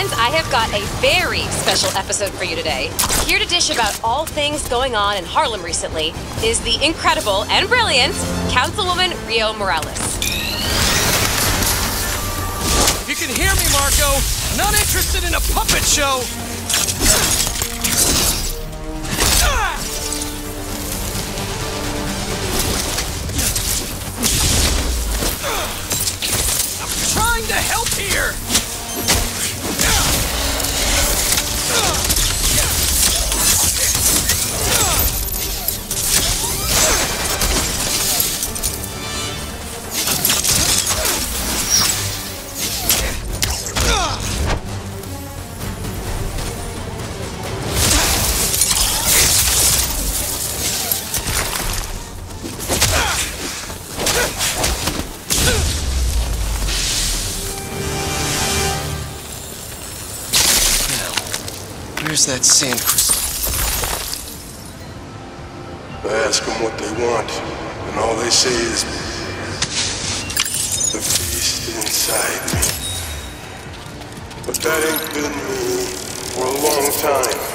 Friends, I have got a very special episode for you today. Here to dish about all things going on in Harlem recently is the incredible and brilliant Councilwoman Rio Morales. If you can hear me, Marko, not interested in a puppet show. Where's that sand crystal? I ask them what they want, and all they say is, the beast inside me. But that ain't been me for a long time.